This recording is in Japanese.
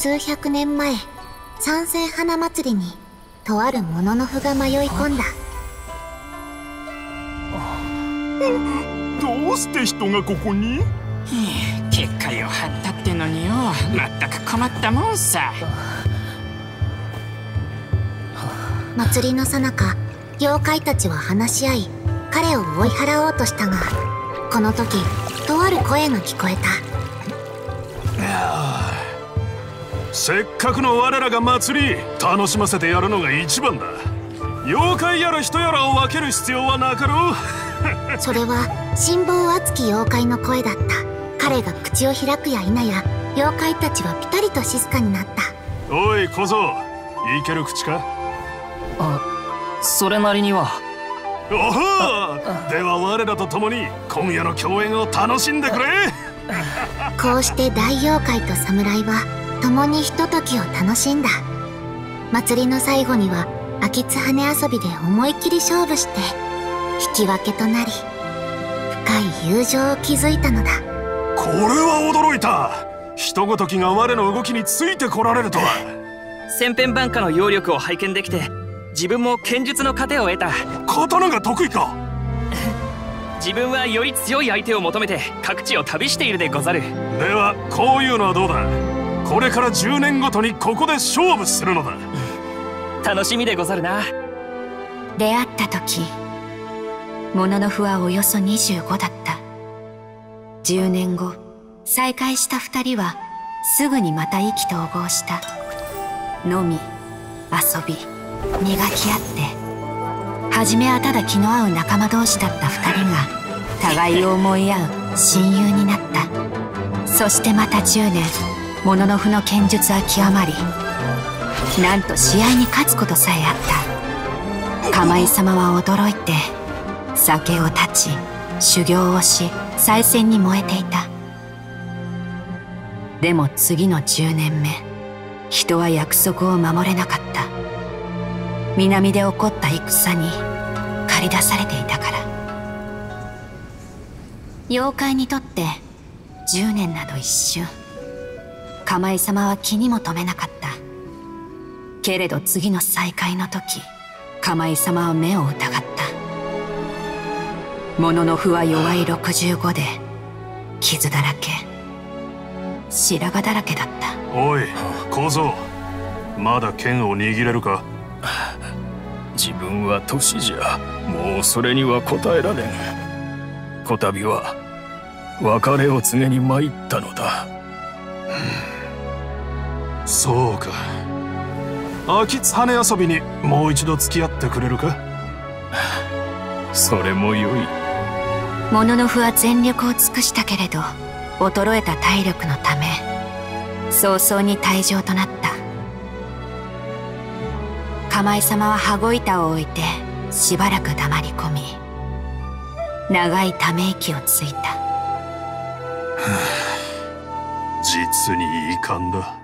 数百年前三千花祭りにとあるものの符が迷い込んだ。どうして人がここに？結界を張ったってのによまったく困ったもんさ。祭りの最中妖怪たちは話し合い彼を追い払おうとしたがこの時とある声が聞こえたせっかくの我らが祭り楽しませてやるのが一番だ。妖怪やら人やらを分ける必要はなかろう。それは辛抱熱き妖怪の声だった。彼が口を開くや否や妖怪たちはピタリと静かになった。おい小僧いける口か？あそれなりには。おほでは我らと共に今夜の共演を楽しんでくれ。こうして大妖怪と侍は共にひとときを楽しんだ。祭りの最後には秋津羽遊びで思い切り勝負して引き分けとなり深い友情を築いたのだ。これは驚いた。人ごときが我の動きについてこられるとは。千変万化の揚力を拝見できて自分も剣術の糧を得た。刀が得意か。自分はより強い相手を求めて各地を旅しているでござる。ではこういうのはどうだ？これから10年ごとにここで勝負するのだ。楽しみでござるな。出会った時モノノフはおよそ25だった。10年後再会した2人はすぐにまた意気投合した。飲み遊び磨き合って。初めはただ気の合う仲間同士だった2人が互いを思い合う親友になった。そしてまた10年モノノフの剣術は極まりなんと試合に勝つことさえあった。釜井様は驚いて酒を断ち修行をし再戦に燃えていた。でも次の10年目人は約束を守れなかった。南で起こった戦に駆り出されていたから。妖怪にとって10年など一瞬。釜井様は気にも留めなかった。けれど次の再会の時釜井様は目を疑った。ものの符は弱い65で傷だらけ白髪だらけだった。おい小僧。まだ剣を握れるか？自分は年じゃもうそれには答えられんこたびは別れを告げに参ったのだ、そうか。秋津羽遊びにもう一度付き合ってくれるか？それもよい。モノノフは全力を尽くしたけれど衰えた体力のため早々に退場となった。釜井様は羽子板を置いてしばらく黙り込み長いため息をついた。実に遺憾だ